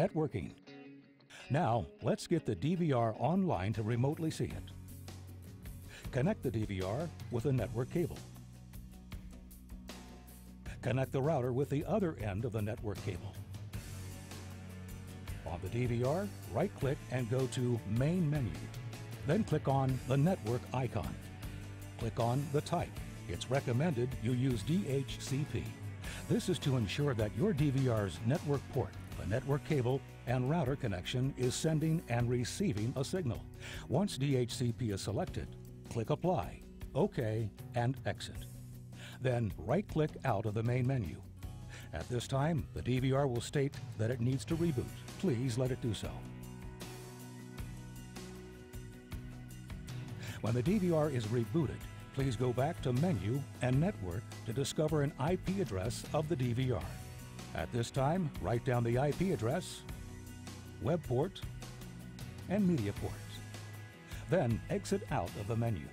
networking. Now, let's get the DVR online to remotely see it. Connect the DVR with a network cable. Connect the router with the other end of the network cable. On the DVR, right-click and go to Main Menu. Then click on the network icon. Click on the type. It's recommended you use DHCP. This is to ensure that your DVR's network port, the network cable, and router connection is sending and receiving a signal. Once DHCP is selected, click Apply, OK, and Exit. Then right-click out of the main menu. At this time, the DVR will state that it needs to reboot. Please let it do so. When the DVR is rebooted, please go back to Menu and Network to discover an IP address of the DVR. At this time, write down the IP address, web port, and media ports. Then exit out of the menu.